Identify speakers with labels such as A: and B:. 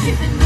A: keeping me